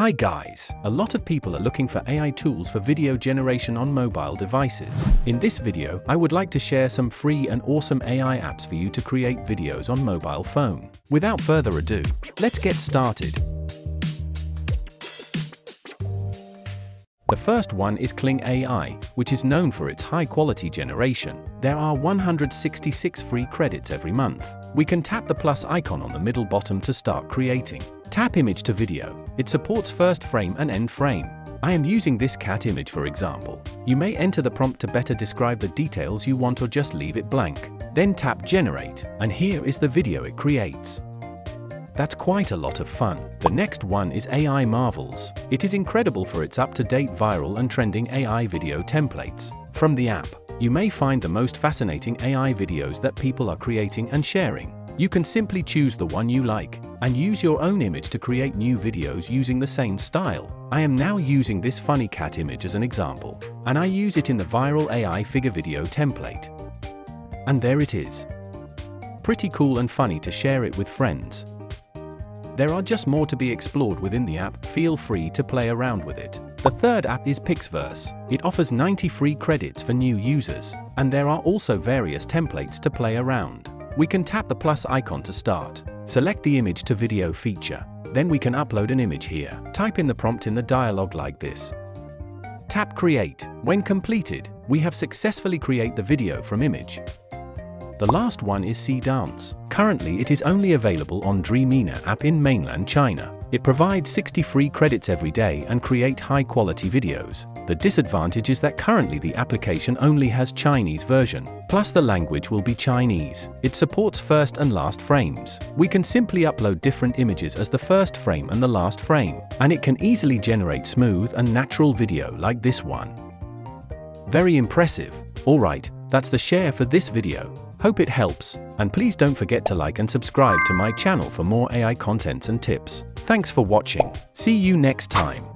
Hi guys! A lot of people are looking for AI tools for video generation on mobile devices. In this video, I would like to share some free and awesome AI apps for you to create videos on mobile phone. Without further ado, let's get started. The first one is Kling AI, which is known for its high-quality generation. There are 166 free credits every month. We can tap the plus icon on the middle bottom to start creating. Tap image to video. It supports first frame and end frame. I am using this cat image for example. You may enter the prompt to better describe the details you want or just leave it blank. Then tap generate, and here is the video it creates. That's quite a lot of fun. The next one is AI Marvels. It is incredible for its up-to-date viral and trending AI video templates. From the app, you may find the most fascinating AI videos that people are creating and sharing. You can simply choose the one you like, and use your own image to create new videos using the same style. I am now using this funny cat image as an example, and I use it in the viral AI figure video template. And there it is. Pretty cool and funny to share it with friends. There are just more to be explored within the app, feel free to play around with it. The third app is Pixverse. It offers 90 free credits for new users, and there are also various templates to play around. We can tap the plus icon to start. Select the image to video feature. Then we can upload an image here. Type in the prompt in the dialog like this. Tap Create. When completed, we have successfully create the video from image. The last one is Seedance. Currently it is only available on Dreamina app in mainland China. It provides 60 free credits every day and create high quality videos. The disadvantage is that currently the application only has Chinese version, plus the language will be Chinese. It supports first and last frames. We can simply upload different images as the first frame and the last frame, and it can easily generate smooth and natural video like this one. Very impressive. Alright, that's the share for this video. Hope it helps, and please don't forget to like and subscribe to my channel for more AI contents and tips. Thanks for watching. See you next time.